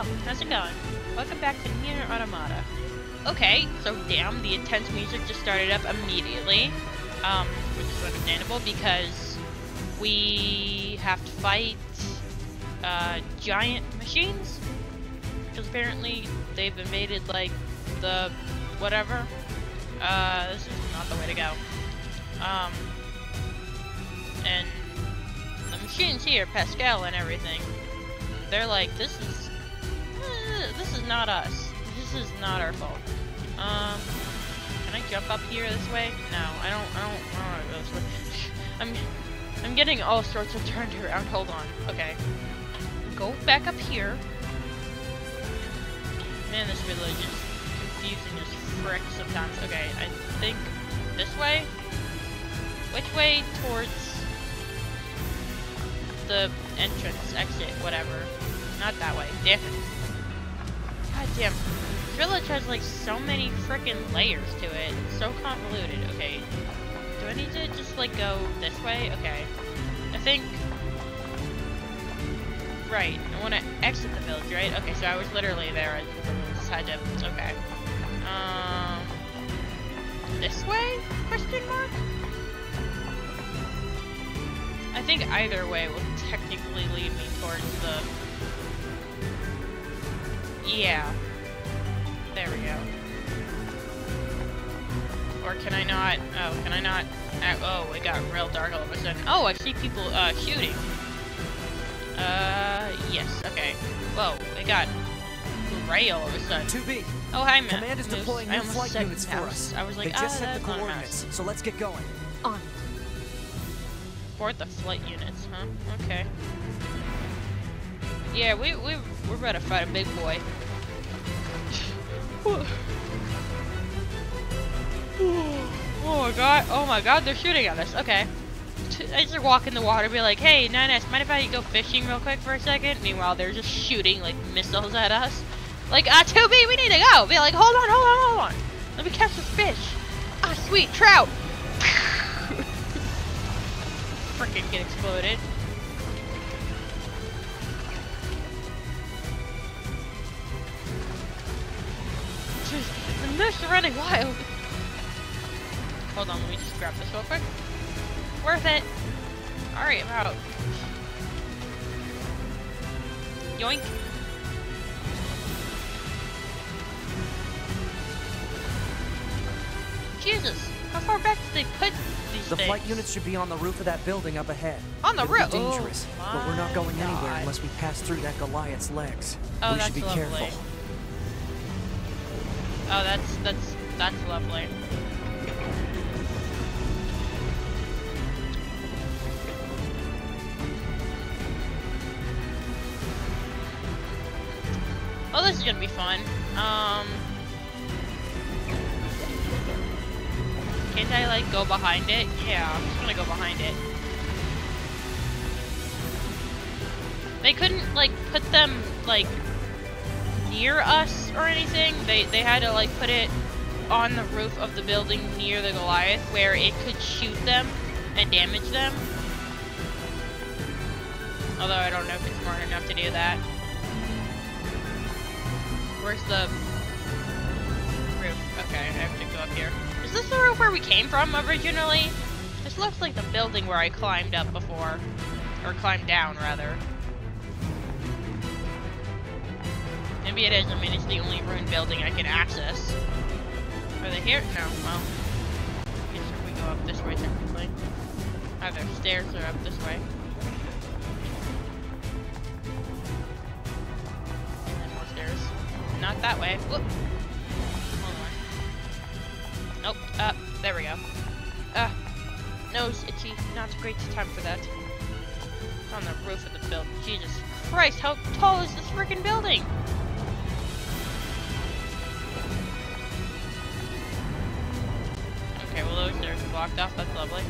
How's it going? Welcome back to Nier Automata. Okay, so damn, the intense music just started up immediately. Um, which is understandable because we have to fight uh, giant machines. Because apparently they've invaded like the whatever. Uh, this is not the way to go. Um, and the machines here, Pascal and everything, they're like, this is, eh, this is not us. This is not our fault. Um, can I jump up here this way? No, I don't, I don't, I don't want to go this way. I'm, I'm getting all sorts of turned around. Hold on. Okay. Go back up here. Man, this village is confusing as frick sometimes. Okay, I think this way? Which way towards the entrance, exit, whatever? Not that way. Damn it. God damn. Village has like so many freaking layers to it. It's so convoluted. Okay. Do I need to just like go this way? Okay. I think Right. I want to exit the village, right? Okay, so I was literally there. I just had to... Okay. Um... This way? Question mark? I think either way will technically lead me towards the... Yeah. There we go. Or can I not... Oh, can I not... Oh, it got real dark all of a sudden. Oh, I see people uh, shooting. Uh, yes, okay. Whoa, it got gray all of a sudden. 2B. Oh, hi, man. Command is deploying I new flight units for us. I was like, they ah, just set that's the not a coordinates, so let's get going. On. For the flight units, huh? Okay. Yeah, we, we, we're about to fight a big boy. oh my god, oh my god, they're shooting at us. Okay. I just walk in the water be like, hey, 9S, mind if I go fishing real quick for a second? Meanwhile, they're just shooting, like, missiles at us. Like, ah, 2B, we need to go! Be like, hold on, hold on, hold on! Let me catch this fish! Ah, sweet, trout! Freaking get exploded. Jeez, the moose are running wild! Hold on, let me just grab this real quick. Worth it! Alright, I'm out. Yoink. Jesus! How far back did they put these The things? flight units should be on the roof of that building up ahead. On the It'll be roof? dangerous, Oh but we're not oh going my anywhere God. unless we pass through that Goliath's legs. Oh, we that's should be lovely. careful. Oh, that's that's that's lovely. Oh, this is gonna be fun. Um, can't I like go behind it? Yeah, I'm just gonna go behind it. They couldn't like put them like near us or anything. They they had to like put it on the roof of the building near the Goliath where it could shoot them and damage them. Although I don't know if it's smart enough to do that. Where's the roof? Okay, I have to go up here. Is this the roof where we came from originally? This looks like the building where I climbed up before. Or climbed down, rather. Maybe it is. I mean, it's the only ruined building I can access. Are they here? No. Well, I guess if we go up this way, technically. Either stairs or up this way. And then more stairs. Not that way. Whoop. Nope. Up. there we go. Ah. nose itchy. Not a great time for that. On the roof of the building. Jesus Christ, how tall is this freaking building? Blocked off. That's lovely.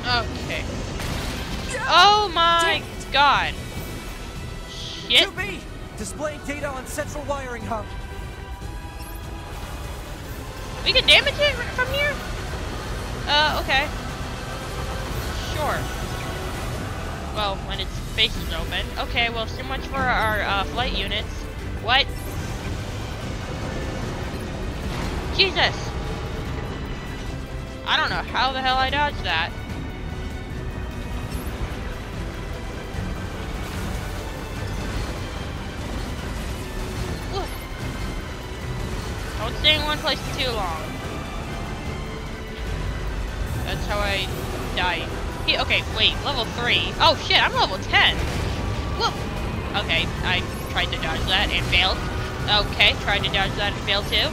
Okay. Oh my god. Shit. 2B! Displaying data on central wiring hub. We can damage it from here? Uh, okay. Sure. Well, when its face is open. Okay, well, so much for our uh, flight units. What? Jesus! I don't know how the hell I dodged that. Don't stay in one place too long. That's how I die. He, okay, wait, level 3. Oh shit, I'm level 10. Whoop. Okay, I tried to dodge that and failed. Okay, tried to dodge that and failed too.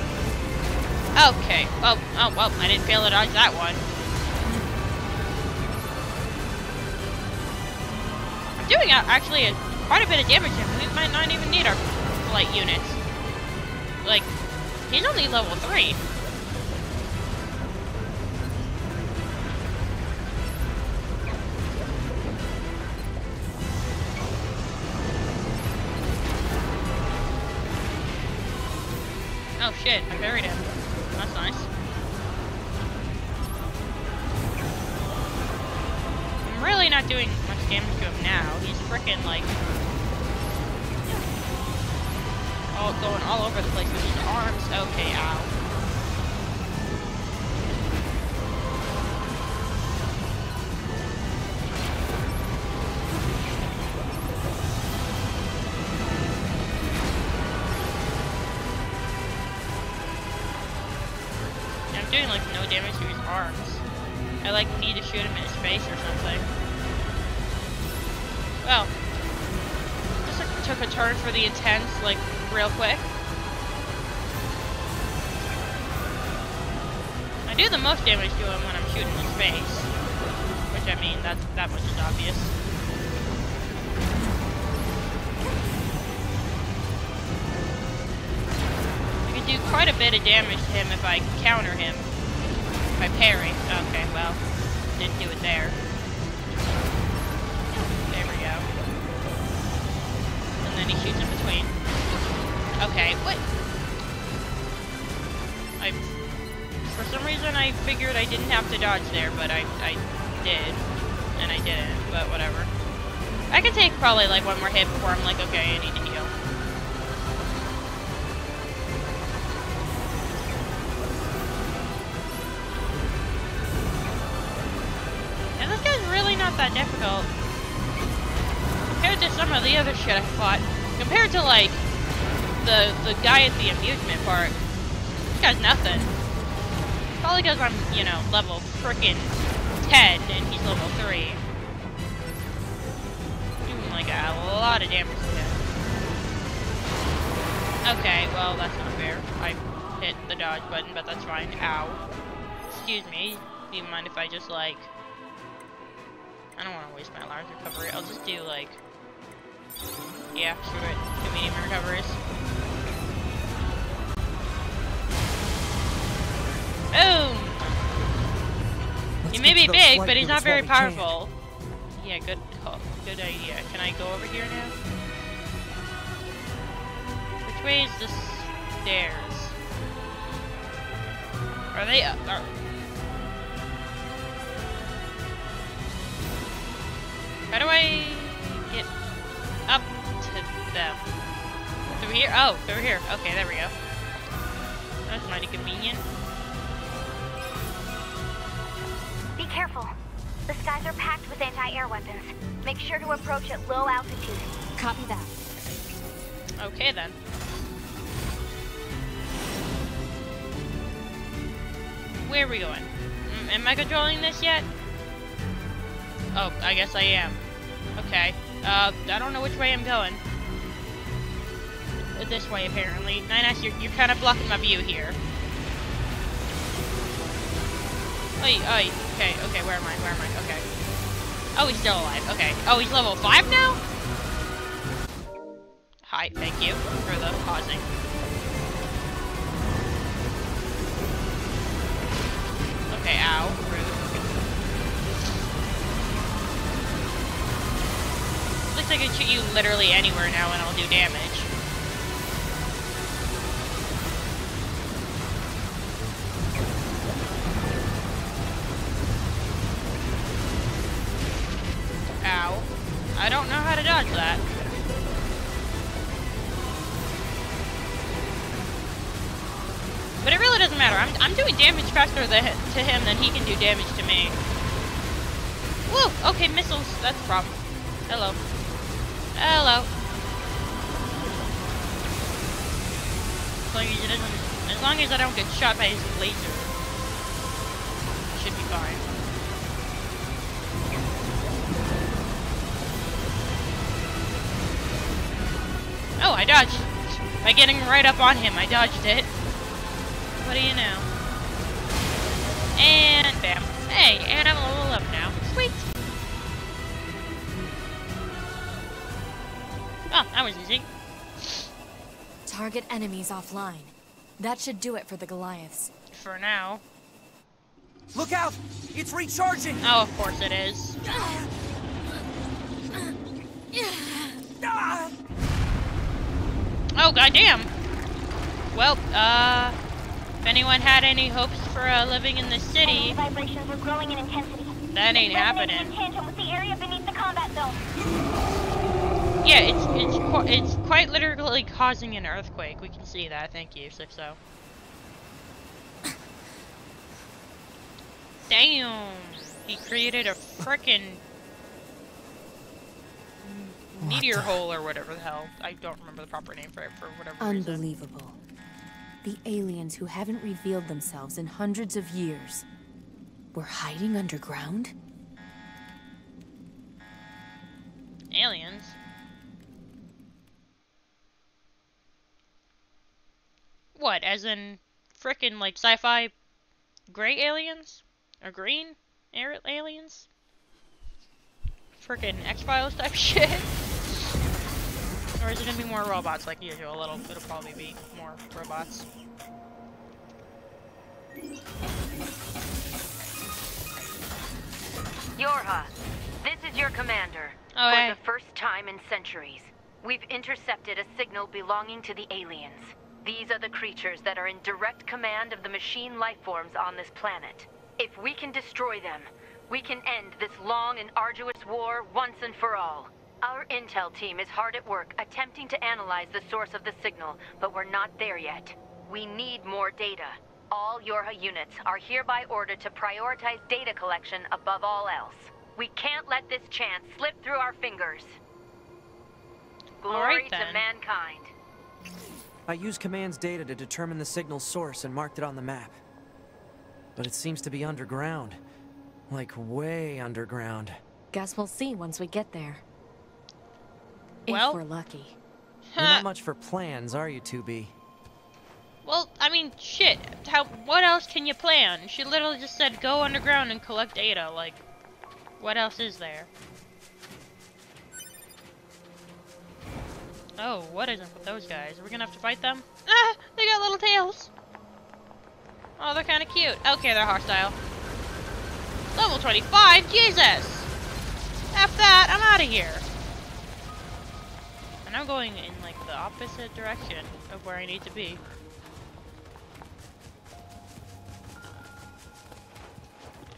Okay, oh, oh, well, I didn't fail to dodge that one. I'm doing uh, actually a, quite a bit of damage and we might not even need our flight units. Like, he's only level 3. Oh shit, I buried him. That's nice. I'm really not doing much damage to him now. He's freaking like all oh, going all over the place with his arms. Okay, ow. Well, just like, took a turn for the intense, like real quick. I do the most damage to him when I'm shooting his face, which I mean that's that much is obvious. I can do quite a bit of damage to him if I counter him. By parry. Okay, well, didn't do it. There And then he shoots in between. Okay, what? I, for some reason I figured I didn't have to dodge there, but I, I did. And I didn't, but whatever. I can take probably like one more hit before I'm like, okay, I need to heal. And this guy's really not that difficult. Compared to some of the other shit I fought. Compared to like the the guy at the amusement park. This guy's nothing. Probably because I'm, you know, level frickin' 10 and he's level 3. Doing like a lot of damage to him. Okay, well that's not fair. I hit the dodge button, but that's fine. Ow. Excuse me. Do you mind if I just like I don't want to waste my large recovery. I'll just do like, yeah, screw it. Two medium recoveries. Boom! Let's He may be big, but he's not very we can. powerful. Yeah, good call. Good idea. Can I go over here now? Which way is the stairs? Are they up? Are, How do I them? Through here? Oh, through here. Okay, there we go. That's mighty convenient. Be careful. The skies are packed with anti-air weapons. Make sure to approach at low altitude. Copy that. Okay then. Where are we going? Mm, am I controlling this yet? Oh, I guess I am. Okay. Uh, I don't know which way I'm going. This way, apparently. Nine you're, you're kind of blocking my view here. Oi, oi. Okay, okay, where am I? Where am I? Okay. Oh, he's still alive. Okay. Oh, he's level 5 now? Hi, thank you for the pausing. Okay, ow. Rude. Looks like I can shoot you literally anywhere now and I'll do damage. Dodge that. But it really doesn't matter. I'm, I'm doing damage faster than, to him than he can do damage to me. Whoa! Okay, missiles. That's a problem. Hello. Hello. As long as, as long as I don't get shot by his laser, I should be fine. Oh, I dodged. By getting right up on him, I dodged it. What do you know? And bam. Hey, and I'm level up now. Sweet. Oh, that was easy. Target enemies offline. That should do it for the Goliaths. For now. Look out! It's recharging! Oh, of course it is. Ah! Oh, goddamn. Well, uh, if anyone had any hopes for uh, living in the city, vibrations are growing in intensity. that ain't happening. with the area beneath the combat zone. Yeah, it's it's qu- it's quite literally causing an earthquake. We can see that. Thank you, 6O. Damn, he created a frickin' meteor hole or whatever the hell. I don't remember the proper name for it for whatever reason. Unbelievable. The aliens who haven't revealed themselves in hundreds of years were hiding underground? Aliens. What, as in frickin' like sci-fi gray aliens? Or green aliens? Frickin' X-Files type shit? Or is it gonna be more robots like usual? It'll, it'll probably be more robots. Yorha, this is your commander. Oh, For hey. the first time in centuries, we've intercepted a signal belonging to the aliens. These are the creatures that are in direct command of the machine lifeforms on this planet. If we can destroy them, we can end this long and arduous war once and for all. Our intel team is hard at work attempting to analyze the source of the signal, but we're not there yet. We need more data. All Yorha units are hereby ordered to prioritize data collection above all else. We can't let this chance slip through our fingers. Glory Alright to mankind. I used Command's data to determine the signal's source and marked it on the map. But it seems to be underground. Like, way underground. Guess we'll see once we get there. Well- if we're lucky. You're not much for plans, are you, 2B? Well, I mean, shit. How? What else can you plan? She literally just said go underground and collect data. Like, what else is there? Oh, what is up with those guys? Are we gonna have to fight them? Ah, they got little tails. Oh, they're kind of cute. Okay, they're hostile. Level 25. Jesus. F that. I'm out of here. And I'm going in like the opposite direction of where I need to be.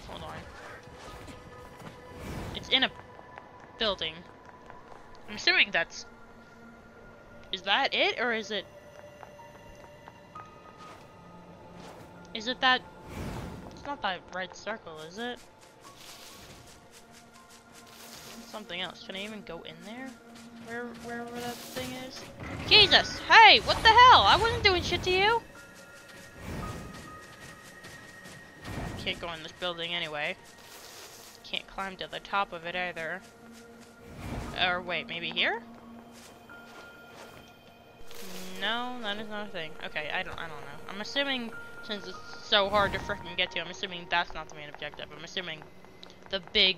Hold on. It's in a building. I'm assuming that's. Is that it, or is it? Is it that? It's not that red circle, is it? Something else. Can I even go in there? Where, wherever that thing is? Jesus! Hey! What the hell? I wasn't doing shit to you! Can't go in this building anyway. Can't climb to the top of it either. Or wait, maybe here? No, that is not a thing. Okay, I don't I don't know. I'm assuming since it's so hard to freaking get to, I'm assuming that's not the main objective. I'm assuming the big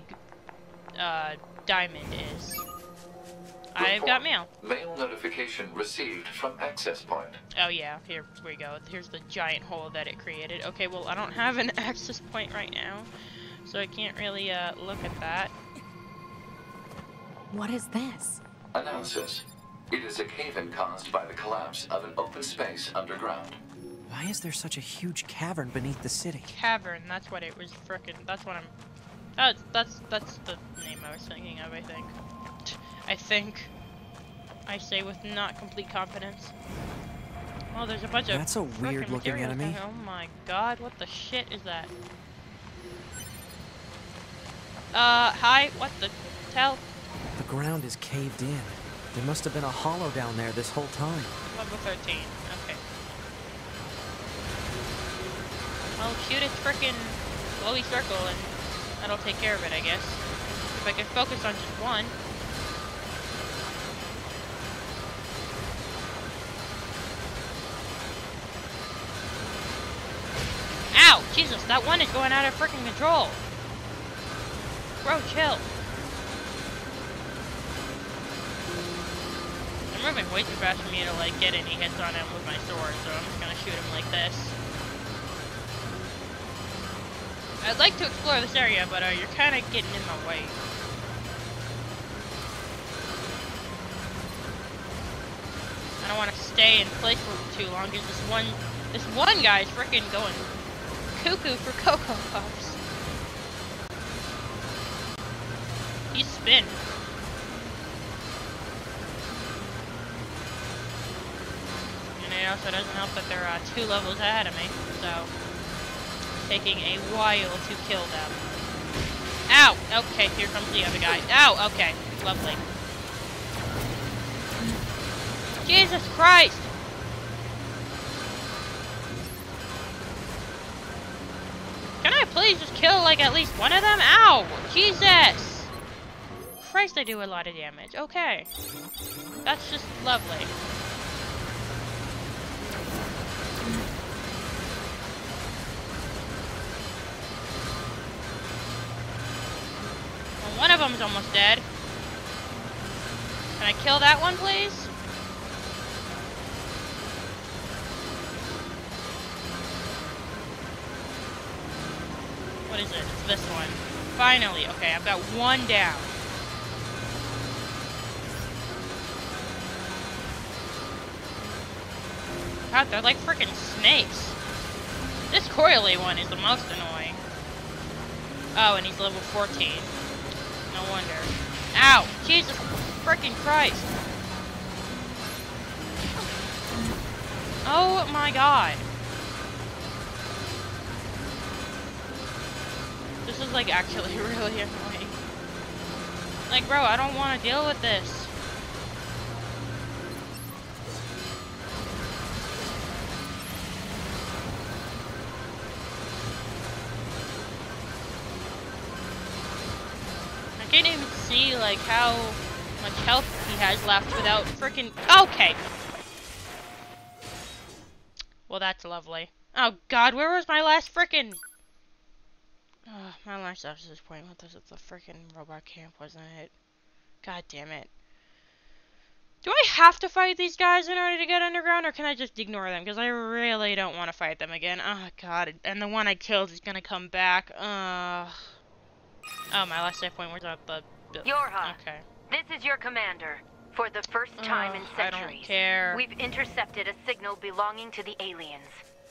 uh diamond is. I've got mail. Mail notification received from access point. Oh yeah, here we go. Here's the giant hole that it created. Okay, well I don't have an access point right now, so I can't really uh, look at that. What is this? Analysis. It is a cave-in caused by the collapse of an open space underground. Why is there such a huge cavern beneath the city? Cavern. That's what it was. Frickin'. That's what I'm. That's that's that's the name I was thinking of. I think. I think. I say with not complete confidence. Oh, there's a bunch of. That's a weird-looking enemy. Oh my god, what the shit is that? Uh, hi, what the hell? The ground is caved in. There must have been a hollow down there this whole time. Level 13. Okay. Well, shoot its frickin' glowy circle and that'll take care of it, I guess. If I can focus on just one. Ow! Jesus, that one is going out of freaking control! Bro, chill. I'm moving way too fast for me to like get any hits on him with my sword, so I'm just gonna shoot him like this. I'd like to explore this area, but uh, you're kind of getting in my way. I don't want to stay in place for too long because this one, this one guy's freaking going cuckoo for Cocoa Puffs. He's spin. And it also doesn't help that they're uh, two levels ahead of me, so taking a while to kill them. Ow! Okay, here comes the other guy. Ow! Okay, lovely. Jesus Christ! Please just kill, like, at least one of them? Ow! Jesus! Christ, I do a lot of damage. Okay. That's just lovely. Well, one of them's almost dead. Can I kill that one, please? What is it? It's this one. Finally. Okay, I've got one down. God, they're like freaking snakes. This Coily one is the most annoying. Oh, and he's level 14. No wonder. Ow! Jesus freaking Christ! Oh my god. This is like actually really annoying. Like, bro, I don't want to deal with this. I can't even see like how much health he has left without freaking. Okay. Well, that's lovely. Oh God, where was my last freaking? My last access point. What was it? The freaking robot camp, wasn't it? God damn it. Do I have to fight these guys in order to get underground, or can I just ignore them? Because I really don't want to fight them again. Oh, God. And the one I killed is going to come back. Uh... Oh, my last save point was up, the- Yorha. Okay. This is your commander. For the first time in Ugh, I centuries, don't care. we've intercepted a signal belonging to the aliens.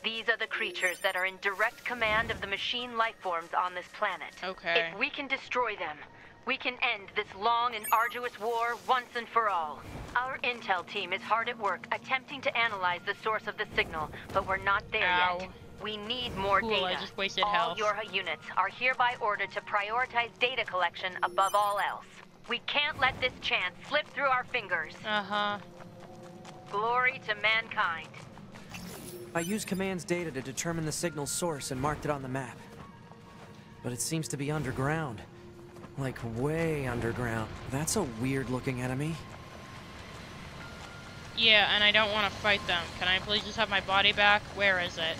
These are the creatures that are in direct command of the machine life forms on this planet. Okay. If we can destroy them, we can end this long and arduous war once and for all. Our intel team is hard at work attempting to analyze the source of the signal, but we're not there Ow. yet. We need more Cool, data. I just wasted all health. Yorha units are hereby ordered to prioritize data collection above all else. We can't let this chance slip through our fingers. Uh-huh. Glory to mankind. I used Command's data to determine the signal's source and marked it on the map. But it seems to be underground. Like, way underground. That's a weird-looking enemy. Yeah, and I don't want to fight them. Can I please just have my body back? Where is it?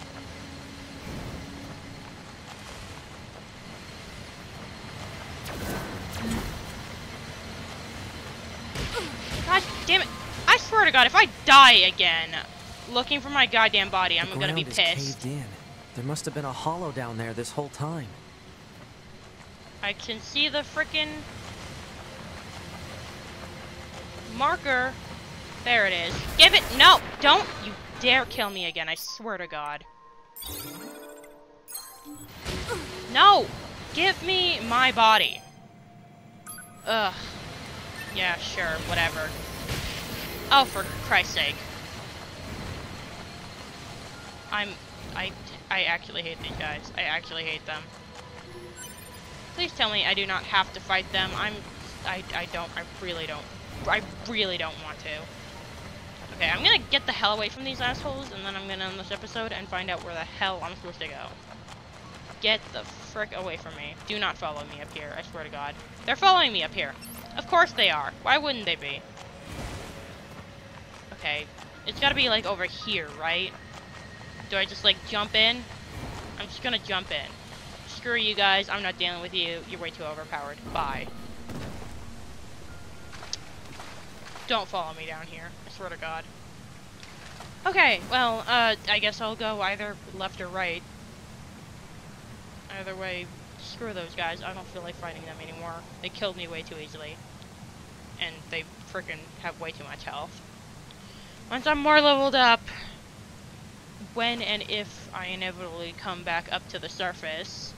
God damn it. I swear to God, if I die again looking for my goddamn body, I'm gonna be pissed. caved in. There must have been a hollow down there this whole time. I can see the frickin' marker. There it is. Give it. No, don't you dare kill me again. I swear to God. No, give me my body. Ugh. Yeah, sure, whatever. Oh, for Christ's sake. I'm... I... I actually hate these guys. I actually hate them. Please tell me I do not have to fight them. I'm... I, I don't... I really don't... I really don't want to. Okay, I'm gonna get the hell away from these assholes, and then I'm gonna end this episode and find out where the hell I'm supposed to go. Get the frick away from me. Do not follow me up here, I swear to god. They're following me up here. Of course they are. Why wouldn't they be? Okay. It's gotta be, like, over here, right? Do I just, like, jump in? I'm just gonna jump in. Screw you guys. I'm not dealing with you. You're way too overpowered. Bye. Don't follow me down here. I swear to God. Okay, well, uh, I guess I'll go either left or right. Either way, screw those guys. I don't feel like fighting them anymore. They killed me way too easily. And they freaking have way too much health. Once I'm more leveled up, when and if I inevitably come back up to the surface,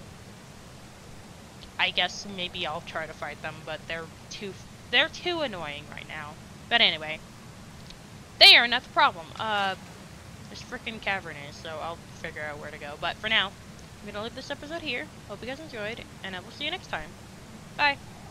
I guess maybe I'll try to fight them, but they're too they're too annoying right now. But anyway, they are not the problem. Uh, this freaking cavern is, so I'll figure out where to go. But for now, I'm gonna leave this episode here. Hope you guys enjoyed, and I will see you next time. Bye.